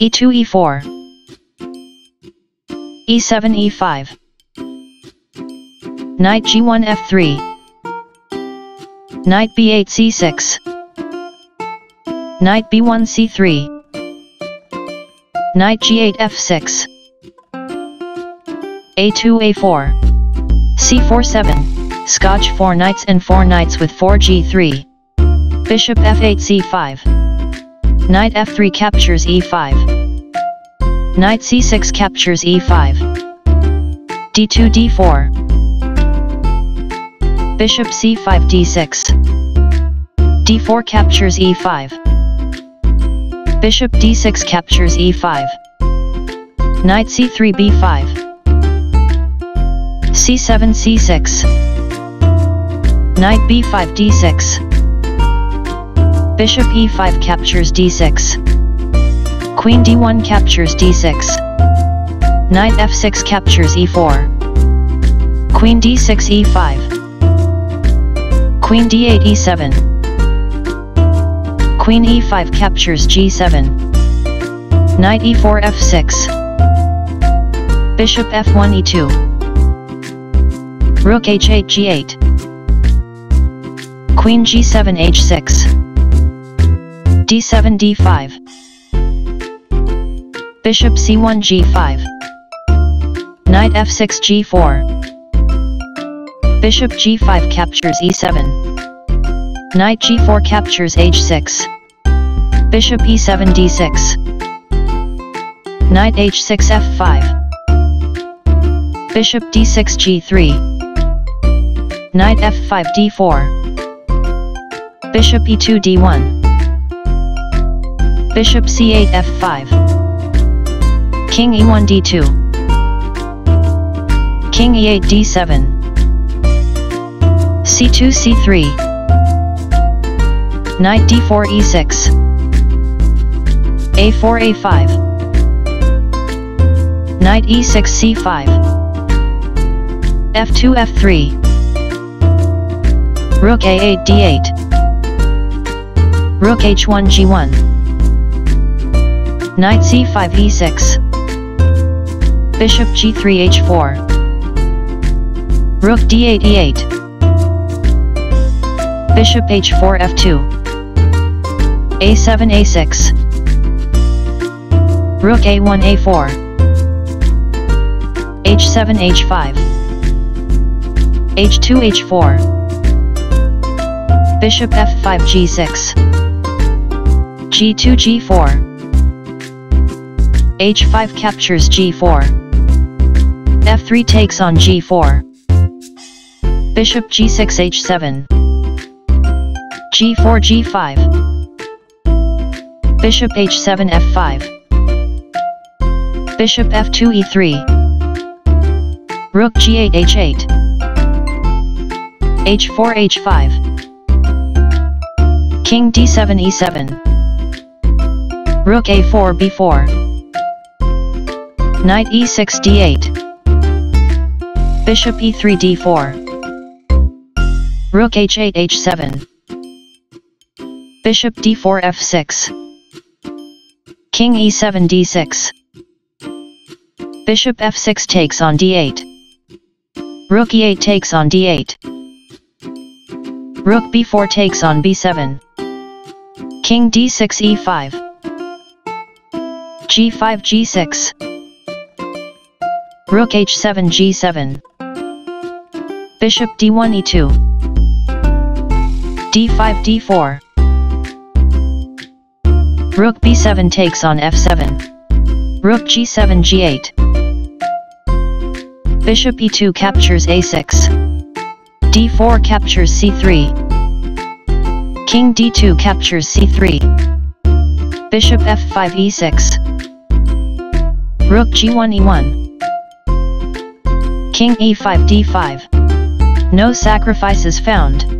e2 e4 e7 e5 Knight g1 f3 Knight b8 c6 Knight b1 c3 Knight g8 f6 a2 a4 c4 7 Scotch 4 knights and 4 knights with 4 g3 Bishop f8 c5 Knight f3 captures e5 Knight c6 captures e5 d2 d4 Bishop c5 d6 d4 captures e5 Bishop d6 captures e5 Knight c3 b5 c7 c6 Knight b5 d6 Bishop e5 captures d6 Queen d1 captures d6 Knight f6 captures e4 Queen d6 e5 Queen d8 e7 Queen e5 captures g7 Knight e4 f6 Bishop f1 e2 Rook h8 g8 Queen g7 h6 d7 d5 Bishop c1 g5 Knight f6 g4 Bishop g5 captures e7 Knight g4 captures h6 Bishop e7 d6 Knight h6 f5 Bishop d6 g3 Knight f5 d4 Bishop e2 d1 Bishop c8 f5 King e1 d2 King e8 d7 c2 c3 Knight d4 e6 a4 a5 Knight e6 c5 f2 f3 Rook a8 d8 Rook h1 g1 Knight c5 e6 Bishop g3 h4 Rook d8 e8 Bishop h4 f2 a7 a6 Rook a1 a4 h7 h5 h2 h4 Bishop f5 g6 g2 g4 h5 captures g4 f3 takes on g4 Bishop g6 h7 g4 g5 Bishop h7 f5 Bishop f2 e3 Rook g8 h8 h4 h5 King d7 e7 Rook a4 b4 Knight e6 d8 Bishop e3 d4 Rook h8 h7 Bishop d4 f6 King e7 d6 Bishop f6 takes on d8 Rook e8 takes on d8 Rook b4 takes on b7 King d6 e5 g5 g6 Rook h7 g7 Bishop d1 e2 d5 d4 Rook b7 takes on f7 Rook g7 g8 Bishop e2 captures a6 d4 captures c3 King d2 captures c3 Bishop f5 e6 Rook g1 e1 King e5 d5 No sacrifices found